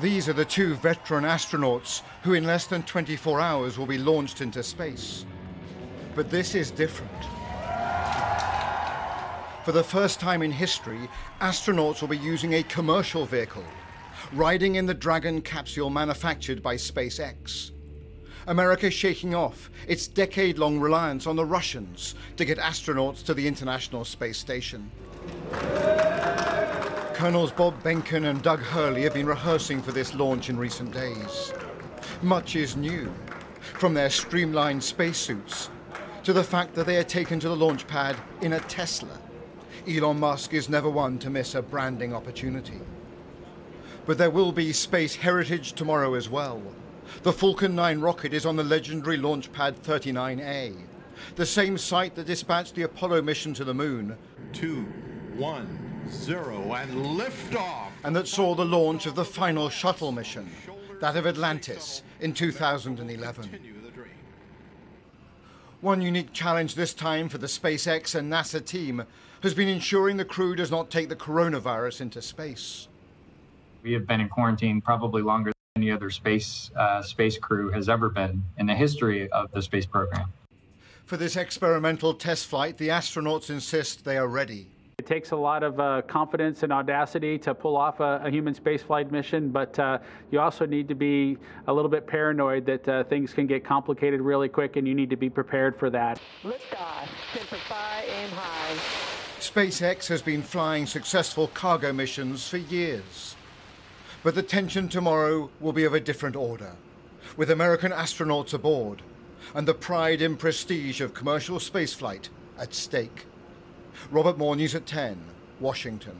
These are the two veteran astronauts who in less than 24 hours will be launched into space. But this is different. For the first time in history, astronauts will be using a commercial vehicle, riding in the Dragon capsule manufactured by SpaceX. America shaking off its decade-long reliance on the Russians to get astronauts to the International Space Station. Colonels Bob Behnken and Doug Hurley have been rehearsing for this launch in recent days. Much is new, from their streamlined spacesuits to the fact that they are taken to the launch pad in a Tesla. Elon Musk is never one to miss a branding opportunity. But there will be space heritage tomorrow as well. The Falcon 9 rocket is on the legendary launch pad 39A, the same site that dispatched the Apollo mission to the moon. Two, one, zero, and liftoff. And that saw the launch of the final shuttle mission, that of Atlantis, in 2011. One unique challenge this time for the SpaceX and NASA team has been ensuring the crew does not take the coronavirus into space. We have been in quarantine probably longer than any other space uh, space crew has ever been in the history of the space program. For this experimental test flight, the astronauts insist they are ready. It takes a lot of uh, confidence and audacity to pull off a, a human spaceflight mission, but uh, you also need to be a little bit paranoid that uh, things can get complicated really quick, and you need to be prepared for that. Liftoff, Semper Fi, aim high. SpaceX has been flying successful cargo missions for years. But the tension tomorrow will be of a different order, with American astronauts aboard and the pride and prestige of commercial spaceflight at stake. Robert Moore, News at 10, Washington.